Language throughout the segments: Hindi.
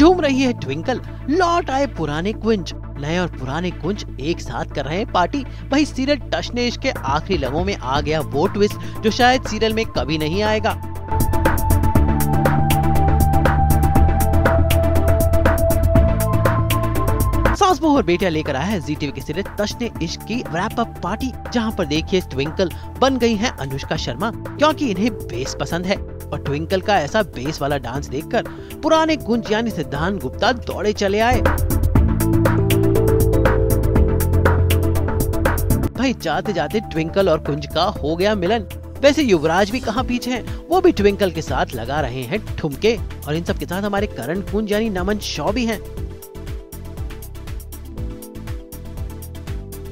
झूम रही है ट्विंकल। लौट आए पुराने कुंज। नए और पुराने कुंज एक साथ कर रहे हैं पार्टी। वही सीरियल टशनेश के आखिरी लम्हों में आ गया वो ट्विस्ट जो शायद सीरियल में कभी नहीं आएगा। सास और बेटिया लेकर आया है जी टीवी के सीरियल तशने इश्क की रैप अप पार्टी, जहाँ पर देखिए ट्विंकल बन गई हैं अनुष्का शर्मा, क्योंकि इन्हें बेस पसंद है। और ट्विंकल का ऐसा बेस वाला डांस देखकर पुराने कुंज यानी सिद्धांत गुप्ता दौड़े चले आए। भाई जाते जाते ट्विंकल और कुंज का हो गया मिलन। वैसे युवराज भी कहाँ पीछे हैं? वो भी ट्विंकल के साथ लगा रहे हैं ठुमके। और इन सब के साथ हमारे करण कुंज यानी नमन शॉ भी हैं।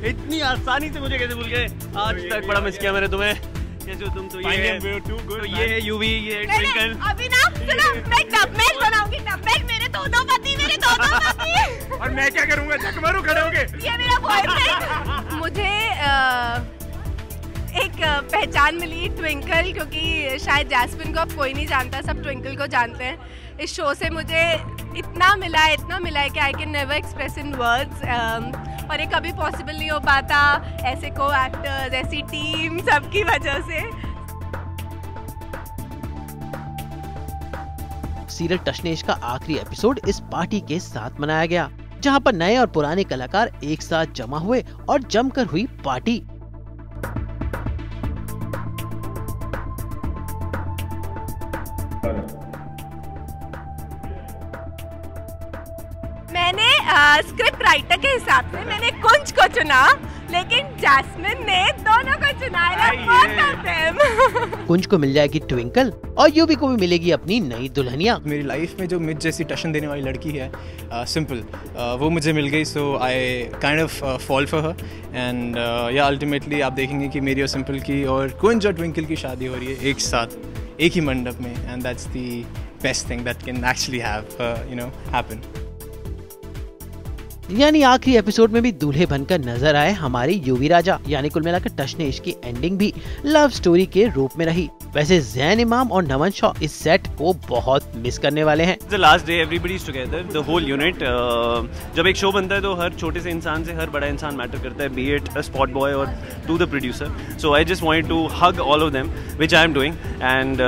इतनी आसानी से मुझे कैसे भूल गए? आज तक बड़ा मिस किया मैंने तुम्हें। कैसे हो तुम तो ये तो ये है यूवी ये ट्विंकल अभी ना सुनो मैं बनाऊँगी मेरे दो दो पति मेरे दो दो पति। और मैं क्या करूँगा? झक मारू खड़े होके। ये मेरा बॉयफ्रेंड मुझे एक पहचान मिली ट्विंकल क्योंकि शायद जैस्मिन को अब कोई नहीं जानता सब ट्विंकल को जानते हैं। इस शो से मुझे इतना मिला है इतना मिला है कि I can never express in words और ये कभी पॉसिबल नहीं हो पाता। ऐसे को एक्टर्स ऐसी टीम सबकी वजह से। सीरियल टशनेश का आखिरी एपिसोड इस पार्टी के साथ मनाया गया जहाँ पर नए और पुराने कलाकार एक साथ जमा हुए और जमकर हुई पार्टी मैंने स्क्रिप्ट राइटर के हिसाब से मैंने कुंज को चुना लेकिन जैस्मिन ने दोनों को चुना them. कुंज को मिल जाएगी ट्विंकल और यूवी को भी मिलेगी अपनी नई दुल्हनिया। मेरी लाइफ में जो मिड जैसी टशन देने वाली लड़की है सिंपल वो मुझे मिल गई so I kind of fall for her and या अल्टीमेटली आप देखेंगे कि मेरी और सिंपल की और कुंज और ट्विंकल की शादी हो रही है एक साथ एक ही मंडप में and that's the best thing that can actually have you know happen यानी आखिरी एपिसोड में भी दूल्हे बनकर नज़र आए हमारे युवी राजा, यानी कुल मिलाकर टशनेश की एंडिंग भी लव स्टोरी के रूप में रही। वैसे जैन इमाम और नमन शॉ इस सेट को बहुत मिस करने वाले हैं। The last day everybody together the whole unit जब एक शो बनता है तो हर छोटे से इंसान से हर बड़ा इंसान मैटर करता है be it a spot boy और to the producer so I just want to hug all of them which I am doing and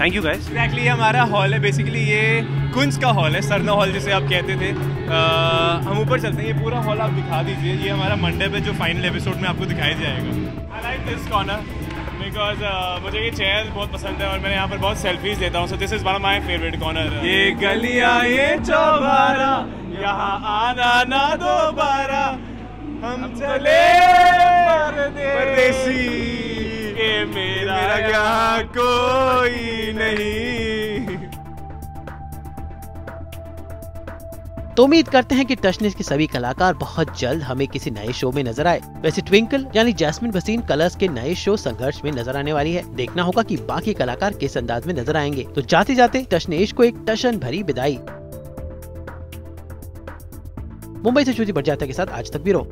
thank you guys actually हमारा हॉल है बेसिकली ये कुंज का हॉल है सरना हॉल जिसे आप कहते थे। Uh, हम ऊपर चलते हैं ये पूरा हॉल आप दिखा दीजिए ये हमारा मंडप है जो फाइनल एपिसोड में आपको दिखाई जाएगा। I like this corner because मुझे ये चेयर बहुत पसंद है और मैं यहाँ पर बहुत सेल्फीज देता हूँ। So this is one of my favourite corner ये गलिया ये चौबारा यहाँ आना ना दोबारा। हम चले परदेसी के मेरा यहाँ कोई नहीं। तो उम्मीद करते हैं कि टशनेश के सभी कलाकार बहुत जल्द हमें किसी नए शो में नज़र आए। वैसे ट्विंकल यानी जैस्मिन भसीन कलर्स के नए शो संघर्ष में नज़र आने वाली है। देखना होगा कि बाकी कलाकार किस अंदाज में नज़र आएँगे। तो जाते जाते टशनेश को एक टशन भरी विदाई। मुंबई से बढ़ जाता के साथ आज तक ब्यूरो।